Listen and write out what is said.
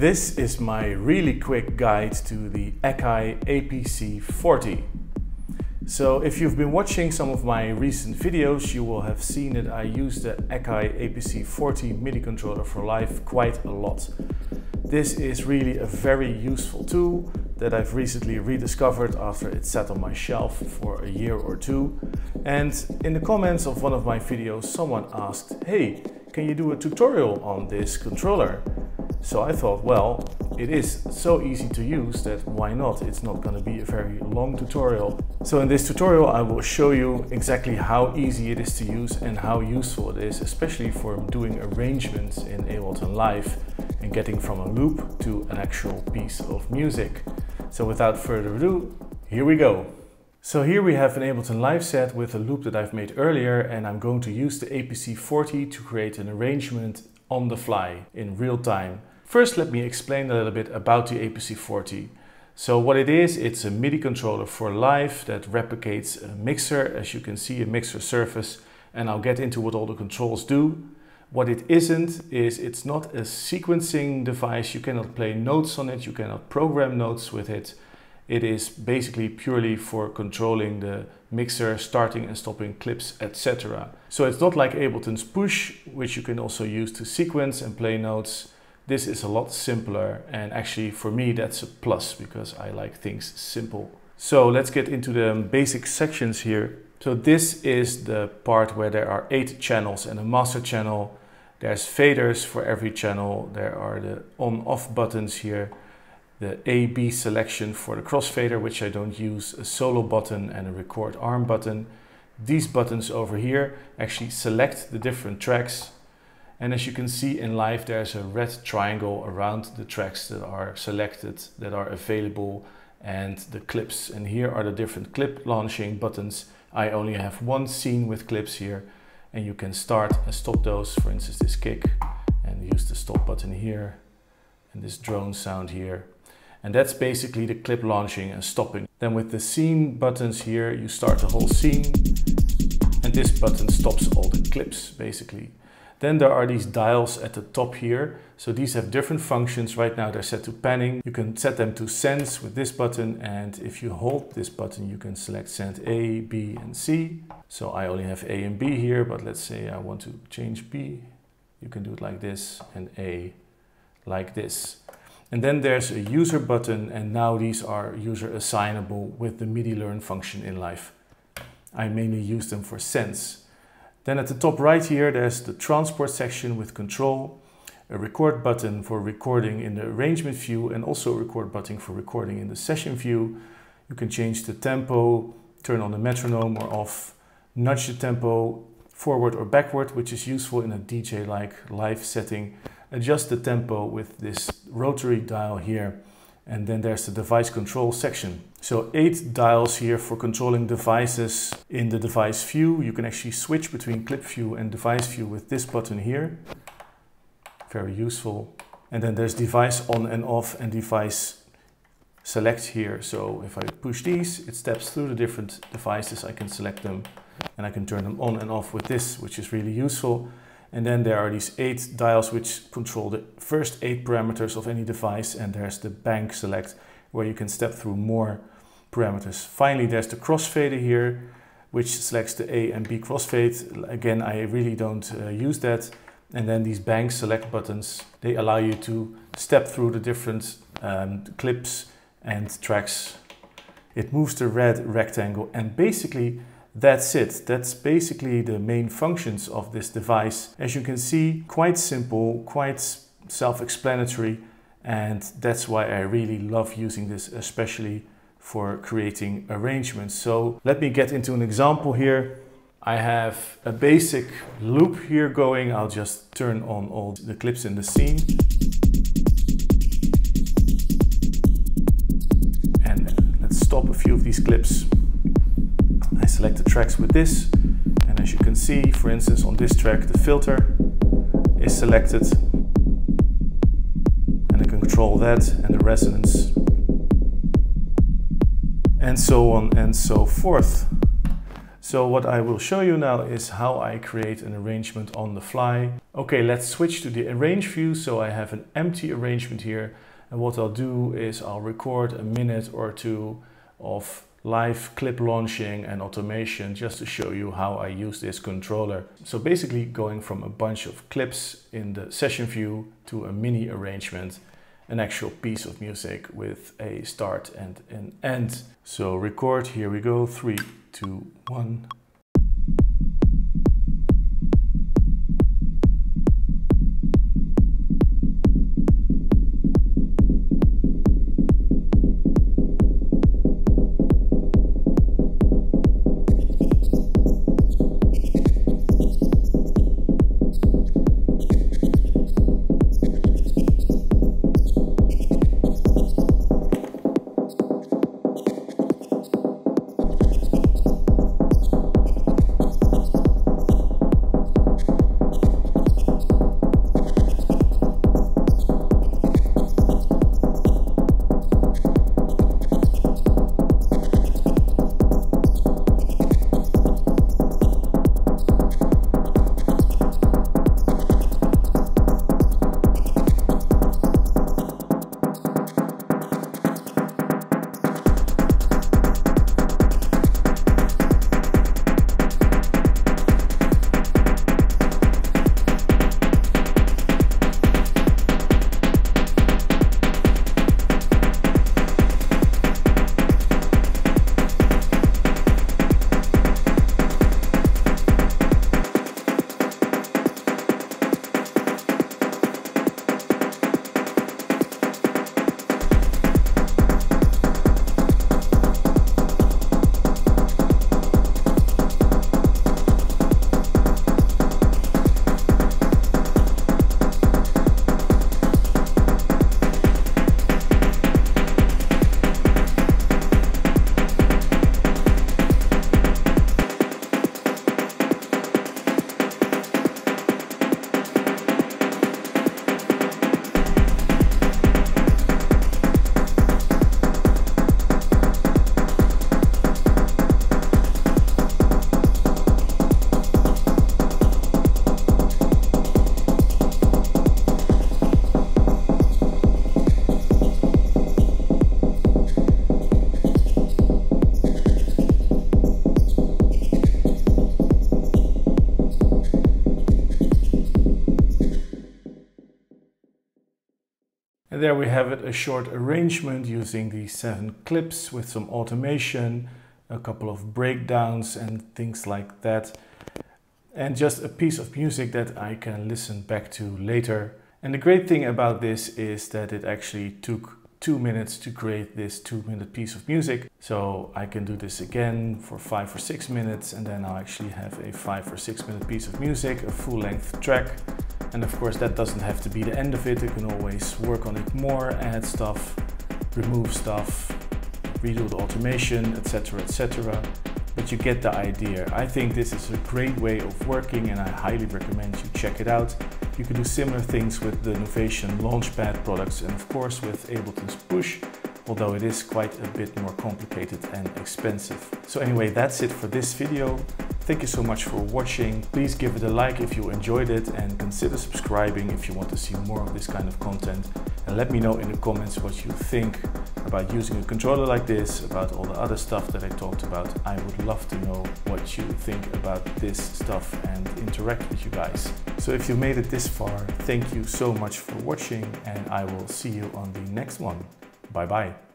This is my really quick guide to the Akai APC 40. So if you've been watching some of my recent videos, you will have seen that I use the Akai APC 40 MIDI controller for live quite a lot. This is really a very useful tool that I've recently rediscovered after it sat on my shelf for a year or two. And in the comments of one of my videos, someone asked, hey, can you do a tutorial on this controller? So I thought, well, it is so easy to use that why not? It's not going to be a very long tutorial. So in this tutorial I will show you exactly how easy it is to use and how useful it is, especially for doing arrangements in Ableton Live and getting from a loop to an actual piece of music. So without further ado, here we go. So here we have an Ableton Live set with a loop that I've made earlier and I'm going to use the APC 40 to create an arrangement on the fly in real time. First, let me explain a little bit about the APC40. So what it is, it's a MIDI controller for live that replicates a mixer, as you can see, a mixer surface, and I'll get into what all the controls do. What it isn't is it's not a sequencing device. You cannot play notes on it. You cannot program notes with it. It is basically purely for controlling the mixer, starting and stopping clips, etc. So it's not like Ableton's Push, which you can also use to sequence and play notes. This is a lot simpler and actually for me that's a plus because I like things simple. So let's get into the basic sections here. So this is the part where there are eight channels and a master channel. There's faders for every channel. There are the on off buttons here. The A, B selection for the crossfader, which I don't use, a solo button and a record arm button. These buttons over here actually select the different tracks and as you can see in live, there's a red triangle around the tracks that are selected, that are available, and the clips. And here are the different clip launching buttons. I only have one scene with clips here, and you can start and stop those. For instance, this kick, and use the stop button here, and this drone sound here. And that's basically the clip launching and stopping. Then with the scene buttons here, you start the whole scene, and this button stops all the clips, basically. Then there are these dials at the top here. So these have different functions. Right now they're set to panning. You can set them to sends with this button. And if you hold this button, you can select send A, B, and C. So I only have A and B here, but let's say I want to change B. You can do it like this and A like this. And then there's a user button and now these are user assignable with the MIDI learn function in Live. I mainly use them for sends. Then at the top right here, there's the transport section with control, a record button for recording in the arrangement view and also a record button for recording in the session view. You can change the tempo, turn on the metronome or off, nudge the tempo forward or backward, which is useful in a DJ-like live setting. Adjust the tempo with this rotary dial here and then there's the device control section. So eight dials here for controlling devices in the device view. You can actually switch between clip view and device view with this button here. Very useful. And then there's device on and off and device select here. So if I push these, it steps through the different devices. I can select them and I can turn them on and off with this, which is really useful. And then there are these eight dials which control the first eight parameters of any device. And there's the bank select where you can step through more parameters. Finally, there's the crossfader here, which selects the A and B crossfade. Again, I really don't uh, use that. And then these bank select buttons, they allow you to step through the different um, clips and tracks. It moves the red rectangle and basically that's it. That's basically the main functions of this device. As you can see, quite simple, quite self-explanatory, and that's why I really love using this, especially for creating arrangements. So let me get into an example here. I have a basic loop here going. I'll just turn on all the clips in the scene. And let's stop a few of these clips select the tracks with this and as you can see for instance on this track the filter is selected and I can control that and the resonance and so on and so forth. So what I will show you now is how I create an arrangement on the fly. Okay, let's switch to the arrange view. So I have an empty arrangement here. And what I'll do is I'll record a minute or two of live clip launching and automation just to show you how I use this controller. So basically going from a bunch of clips in the session view to a mini arrangement, an actual piece of music with a start and an end. So record, here we go, three, two, one. There we have it, a short arrangement using these seven clips with some automation, a couple of breakdowns and things like that. And just a piece of music that I can listen back to later. And the great thing about this is that it actually took two minutes to create this two minute piece of music. So I can do this again for five or six minutes and then I'll actually have a five or six minute piece of music, a full length track and of course that doesn't have to be the end of it. You can always work on it more, add stuff, remove stuff, redo the automation, etc, etc. But you get the idea. I think this is a great way of working and I highly recommend you check it out. You can do similar things with the Novation Launchpad products and of course with Ableton's Push, although it is quite a bit more complicated and expensive. So anyway, that's it for this video. Thank you so much for watching. Please give it a like if you enjoyed it and consider subscribing if you want to see more of this kind of content. And let me know in the comments what you think about using a controller like this, about all the other stuff that I talked about. I would love to know what you think about this stuff and interact with you guys. So if you made it this far, thank you so much for watching and I will see you on the next one. Bye bye.